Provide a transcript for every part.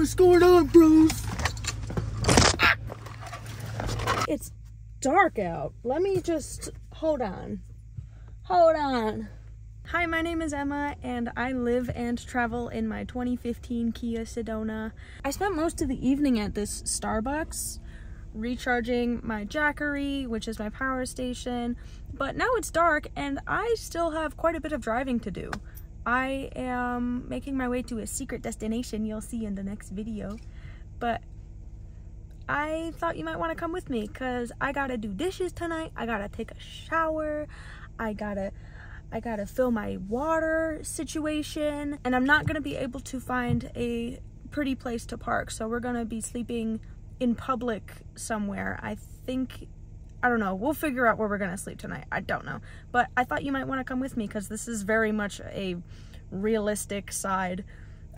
What's going on, bros? It's dark out. Let me just hold on. Hold on. Hi, my name is Emma and I live and travel in my 2015 Kia Sedona. I spent most of the evening at this Starbucks recharging my Jackery, which is my power station, but now it's dark and I still have quite a bit of driving to do. I am making my way to a secret destination you'll see in the next video, but I thought you might want to come with me because I gotta do dishes tonight, I gotta take a shower, I gotta I gotta fill my water situation, and I'm not gonna be able to find a pretty place to park. So we're gonna be sleeping in public somewhere. I think, I don't know, we'll figure out where we're gonna sleep tonight. I don't know. But I thought you might wanna come with me because this is very much a realistic side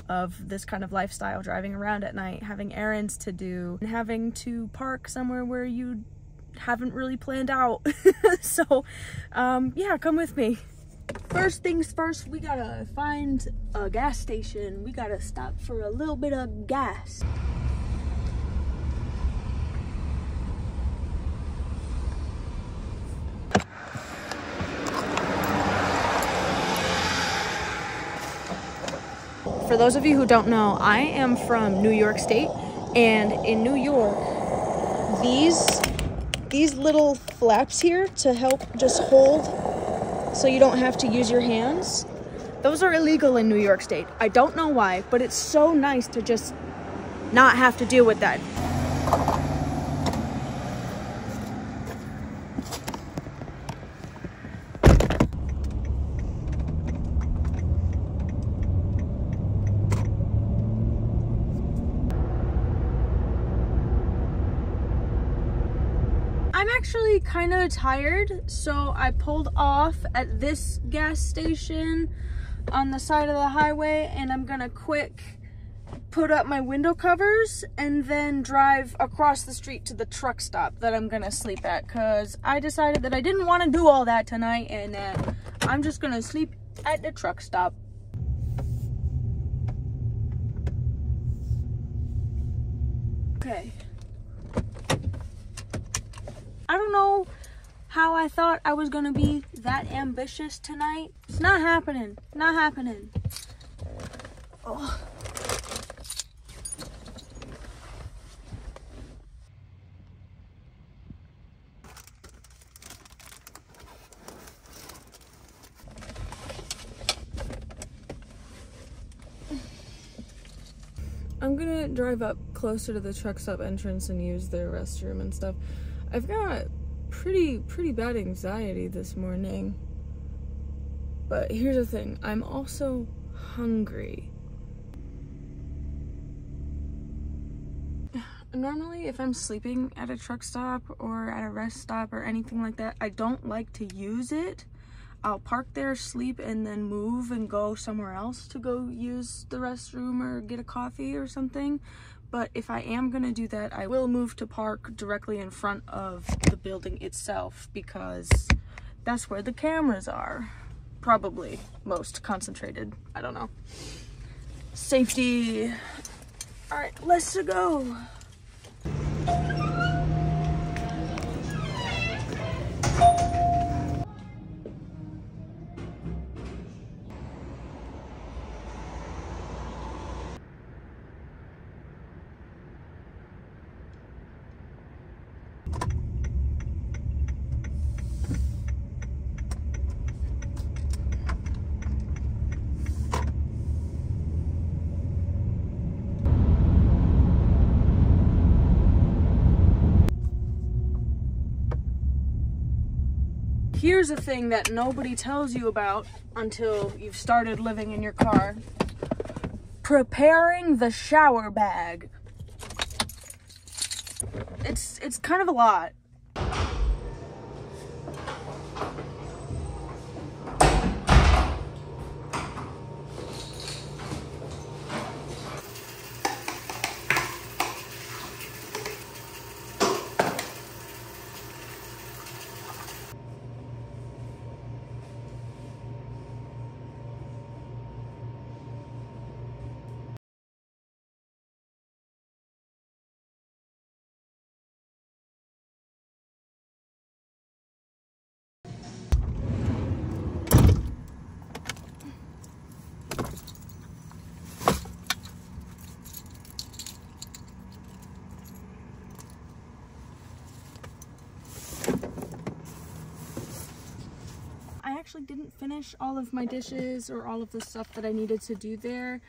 of this kind of lifestyle, driving around at night, having errands to do, and having to park somewhere where you haven't really planned out. so, um, yeah, come with me. First things first, we gotta find a gas station. We gotta stop for a little bit of gas. For those of you who don't know, I am from New York State, and in New York, these these little flaps here to help just hold so you don't have to use your hands. Those are illegal in New York State. I don't know why, but it's so nice to just not have to deal with that. I'm actually kind of tired, so I pulled off at this gas station on the side of the highway and I'm gonna quick put up my window covers and then drive across the street to the truck stop that I'm gonna sleep at because I decided that I didn't want to do all that tonight and I'm just gonna sleep at the truck stop. Okay. I don't know how I thought I was gonna be that ambitious tonight. It's not happening. Not happening. Oh. I'm gonna drive up closer to the truck stop entrance and use their restroom and stuff. I've got pretty pretty bad anxiety this morning. But here's the thing, I'm also hungry. Normally, if I'm sleeping at a truck stop or at a rest stop or anything like that, I don't like to use it. I'll park there, sleep, and then move and go somewhere else to go use the restroom or get a coffee or something but if I am gonna do that, I will move to park directly in front of the building itself because that's where the cameras are. Probably most concentrated, I don't know. Safety. All right, let's go. Here's a thing that nobody tells you about until you've started living in your car. Preparing the shower bag. It's it's kind of a lot. Actually didn't finish all of my dishes or all of the stuff that I needed to do there.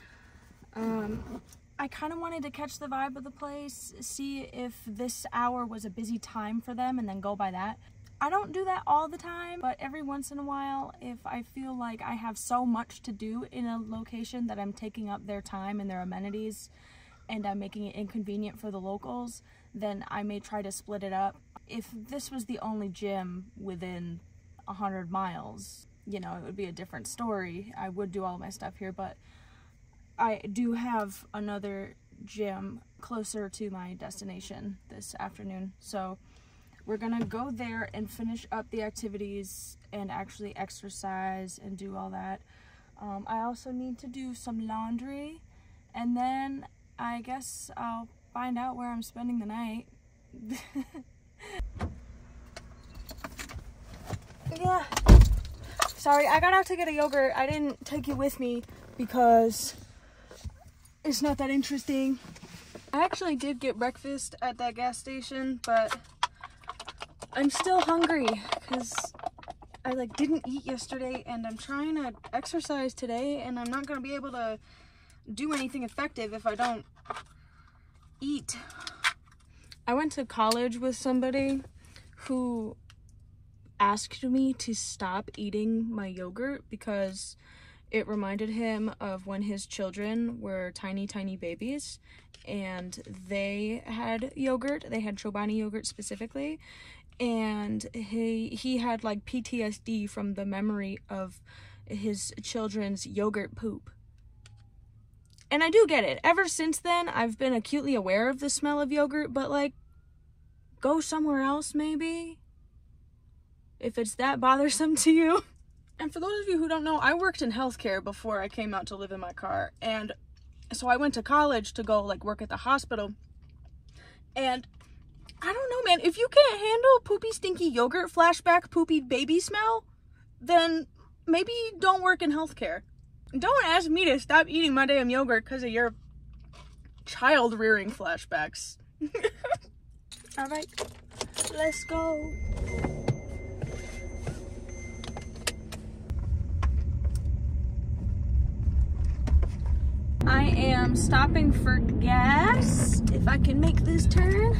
Um, I kind of wanted to catch the vibe of the place, see if this hour was a busy time for them, and then go by that. I don't do that all the time, but every once in a while, if I feel like I have so much to do in a location that I'm taking up their time and their amenities, and I'm making it inconvenient for the locals, then I may try to split it up. If this was the only gym within 100 miles, you know, it would be a different story. I would do all my stuff here, but I do have another gym closer to my destination this afternoon. So we're gonna go there and finish up the activities and actually exercise and do all that. Um, I also need to do some laundry and then I guess I'll find out where I'm spending the night. yeah. Sorry, I got out to get a yogurt. I didn't take it with me because it's not that interesting. I actually did get breakfast at that gas station, but I'm still hungry because I like didn't eat yesterday and I'm trying to exercise today and I'm not going to be able to do anything effective if I don't eat. I went to college with somebody who asked me to stop eating my yogurt because it reminded him of when his children were tiny, tiny babies and they had yogurt. They had Chobani yogurt specifically. And he, he had like PTSD from the memory of his children's yogurt poop. And I do get it. Ever since then, I've been acutely aware of the smell of yogurt, but like, go somewhere else maybe? If it's that bothersome to you. And for those of you who don't know, I worked in healthcare before I came out to live in my car. And so I went to college to go like work at the hospital. And I don't know, man, if you can't handle poopy stinky yogurt flashback poopy baby smell, then maybe don't work in healthcare. Don't ask me to stop eating my damn yogurt because of your child rearing flashbacks. All right, let's go. I am stopping for gas, if I can make this turn.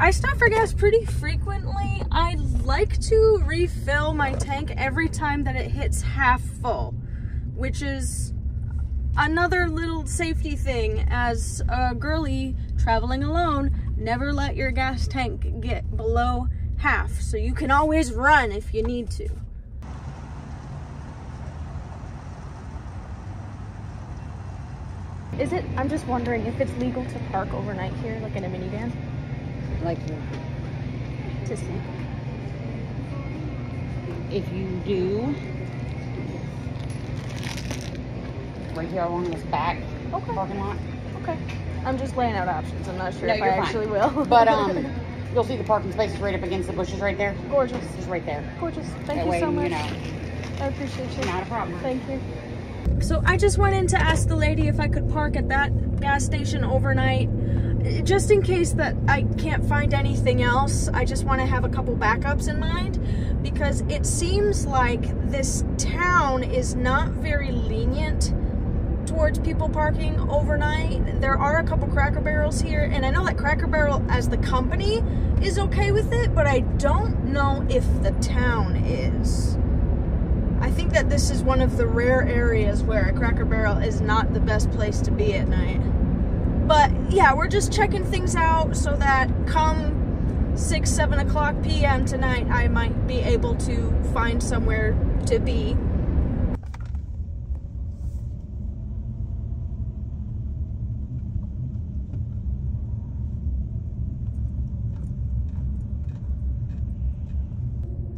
I stop for gas pretty frequently. I like to refill my tank every time that it hits half full, which is another little safety thing as a girly traveling alone. Never let your gas tank get below half, so you can always run if you need to. Is it, I'm just wondering if it's legal to park overnight here, like in a minivan? Like, To see. if you do, right here along this back Okay. parking lot. Okay. I'm just laying out options. I'm not sure No, if I fine. actually will. But, um, you'll see the parking spaces right up against the bushes right there. gorgeous. Just right there. Gorgeous. Thank that you way, so much. you know, I appreciate you. not a problem. Thank you. So I just went in to ask the lady if I could park at that gas station overnight. Just in case that I can't find anything else, I just want to have a couple backups in mind because it seems like this town is not very lenient towards people parking overnight. There are a couple Cracker Barrels here, and I know that Cracker Barrel as the company is okay with it, but I don't know if the town is. I think that this is one of the rare areas where a Cracker Barrel is not the best place to be at night. But yeah, we're just checking things out so that come 6, 7 o'clock p.m. tonight, I might be able to find somewhere to be.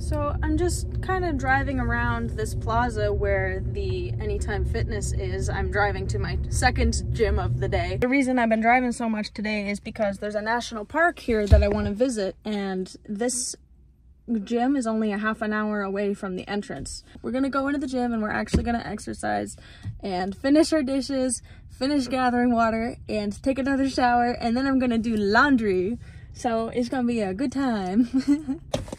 So I'm just kind of driving around this plaza where the Anytime Fitness is. I'm driving to my second gym of the day. The reason I've been driving so much today is because there's a national park here that I want to visit and this gym is only a half an hour away from the entrance. We're gonna go into the gym and we're actually gonna exercise and finish our dishes, finish gathering water and take another shower and then I'm gonna do laundry. So it's gonna be a good time.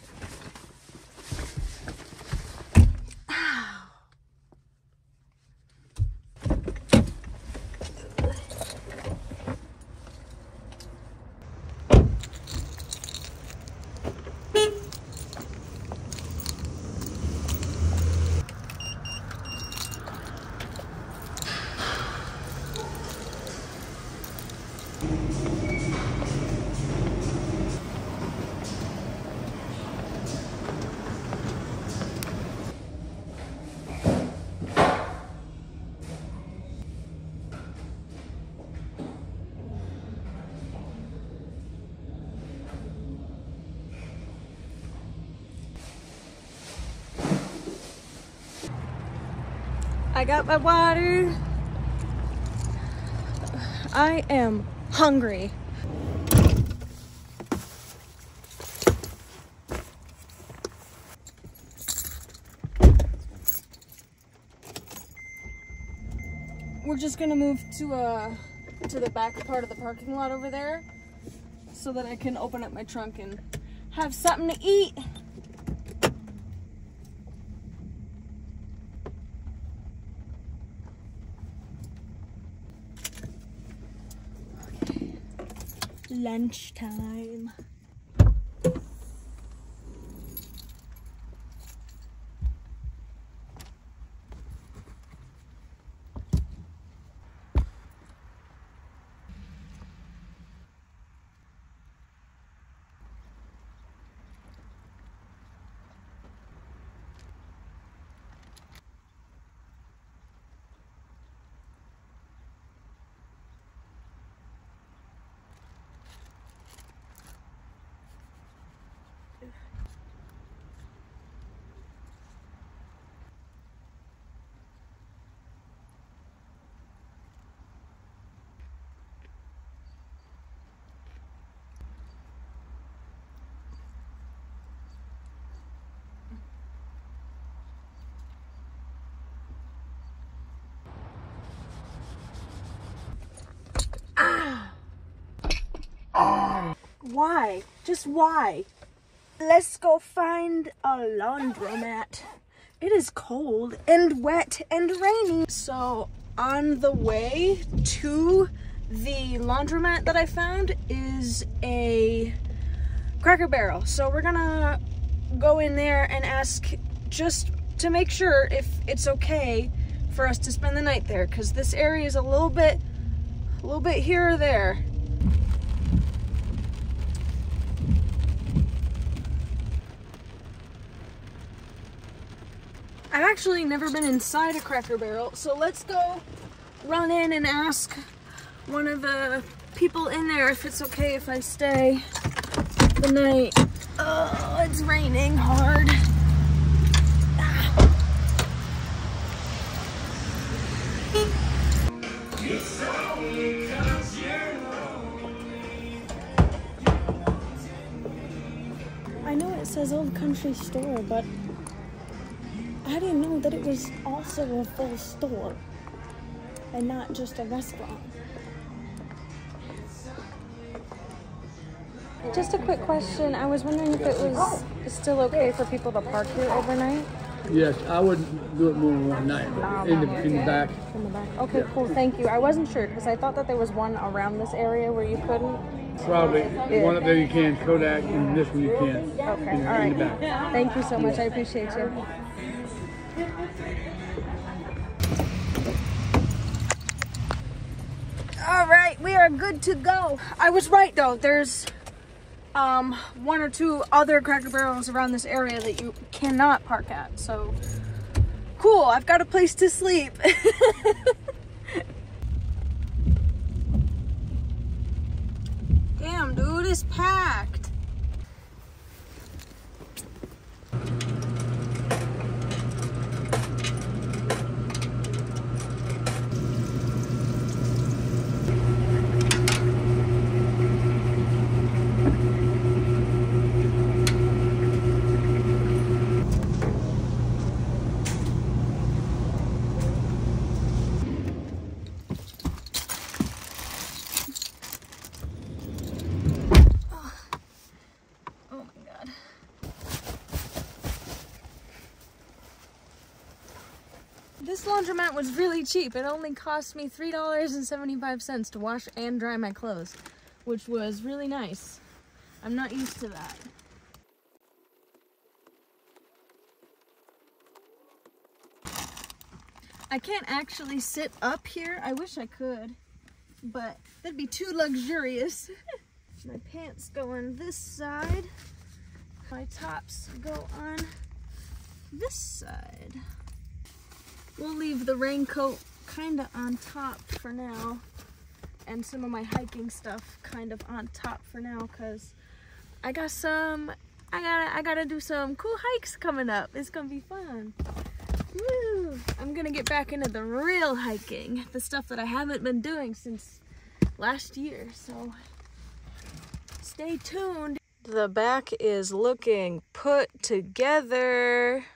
I got my water. I am hungry. We're just gonna move to uh to the back part of the parking lot over there so that I can open up my trunk and have something to eat. Lunchtime. Why? Just why? Let's go find a laundromat. It is cold and wet and rainy. So on the way to the laundromat that I found is a Cracker Barrel. So we're gonna go in there and ask just to make sure if it's okay for us to spend the night there because this area is a little bit a little bit here or there I've actually never been inside a Cracker Barrel, so let's go run in and ask one of the people in there if it's okay if I stay the night. Oh, it's raining hard. I know it says Old Country Store, but I didn't know that it was also a full store and not just a restaurant. Just a quick question. I was wondering if it was still okay for people to park here overnight. Yes, I wouldn't do it more than one night, but um, in the, in the back. In the back. Okay, cool. Thank you. I wasn't sure because I thought that there was one around this area where you couldn't. Probably one up there you can, Kodak, and this one you can. Okay. In, All in the back. Thank you so much. I appreciate you. We are good to go. I was right though. There's um one or two other Cracker Barrels around this area that you cannot park at. So cool. I've got a place to sleep. Damn, dude, it's packed. Laundromat was really cheap. It only cost me $3.75 to wash and dry my clothes, which was really nice. I'm not used to that. I can't actually sit up here. I wish I could, but that'd be too luxurious. my pants go on this side. My tops go on this side. We'll leave the raincoat kind of on top for now. And some of my hiking stuff kind of on top for now because I got some, I gotta, I gotta do some cool hikes coming up. It's gonna be fun. Woo! I'm gonna get back into the real hiking, the stuff that I haven't been doing since last year, so stay tuned. The back is looking put together.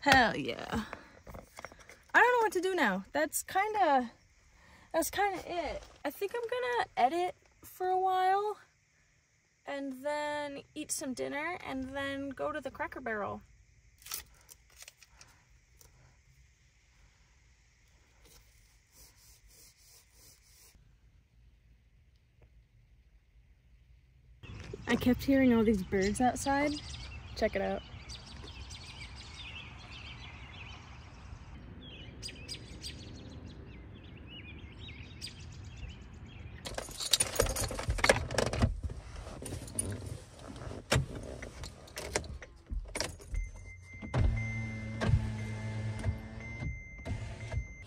Hell yeah. What to do now. That's kind of, that's kind of it. I think I'm gonna edit for a while and then eat some dinner and then go to the Cracker Barrel. I kept hearing all these birds outside. Check it out.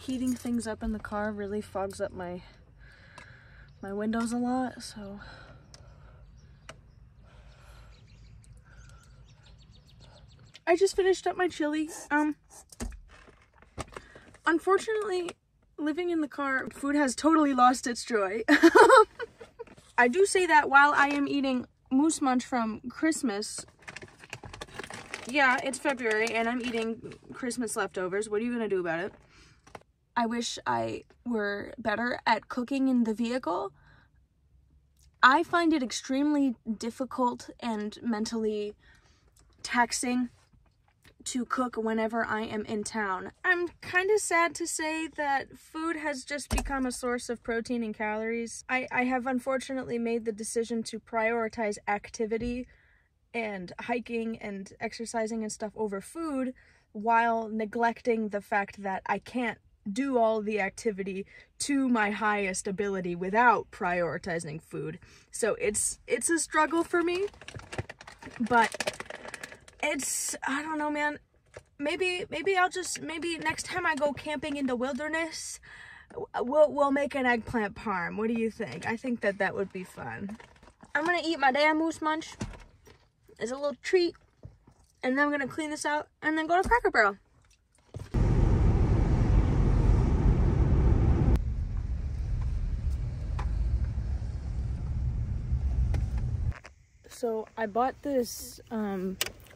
Heating things up in the car really fogs up my my windows a lot, so I just finished up my chili. Um, unfortunately, living in the car, food has totally lost its joy. I do say that while I am eating Moose Munch from Christmas. Yeah, it's February and I'm eating Christmas leftovers. What are you gonna do about it? I wish I were better at cooking in the vehicle. I find it extremely difficult and mentally taxing to cook whenever I am in town. I'm kind of sad to say that food has just become a source of protein and calories. I, I have unfortunately made the decision to prioritize activity and hiking and exercising and stuff over food while neglecting the fact that I can't do all the activity to my highest ability without prioritizing food. So it's it's a struggle for me. But it's I don't know, man. Maybe maybe I'll just maybe next time I go camping in the wilderness, we'll we'll make an eggplant parm. What do you think? I think that that would be fun. I'm gonna eat my damn moose munch as a little treat, and then I'm gonna clean this out and then go to Cracker Barrel. So I bought this um,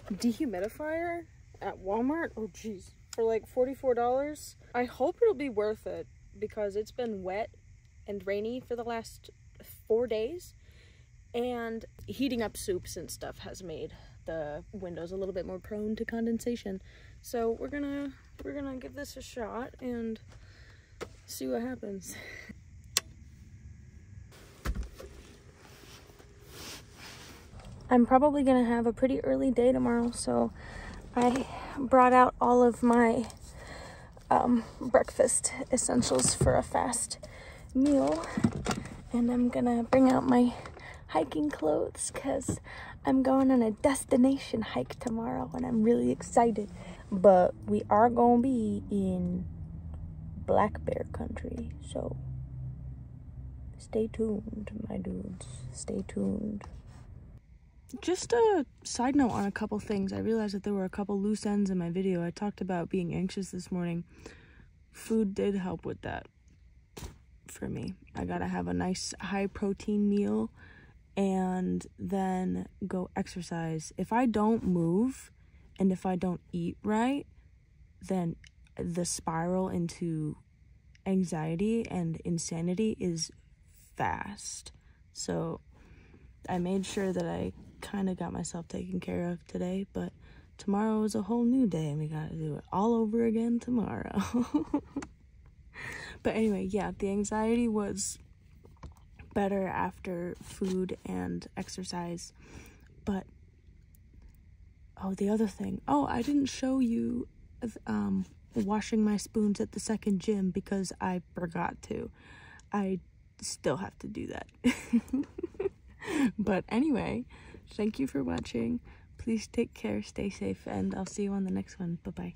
dehumidifier at Walmart. Oh jeez, for like $44. I hope it'll be worth it because it's been wet and rainy for the last four days and heating up soups and stuff has made the windows a little bit more prone to condensation. So we're gonna we're gonna give this a shot and see what happens. I'm probably gonna have a pretty early day tomorrow, so I brought out all of my um, breakfast essentials for a fast meal, and I'm gonna bring out my hiking clothes because I'm going on a destination hike tomorrow, and I'm really excited. But we are gonna be in black bear country, so stay tuned, my dudes. Stay tuned just a side note on a couple things. I realized that there were a couple loose ends in my video. I talked about being anxious this morning. Food did help with that for me. I gotta have a nice high protein meal and then go exercise. If I don't move and if I don't eat right, then the spiral into anxiety and insanity is fast. So I made sure that I kind of got myself taken care of today, but tomorrow is a whole new day and we got to do it all over again tomorrow. but anyway, yeah, the anxiety was better after food and exercise. But oh, the other thing. Oh, I didn't show you um washing my spoons at the second gym because I forgot to. I still have to do that. but anyway, Thank you for watching. Please take care, stay safe, and I'll see you on the next one. Bye bye.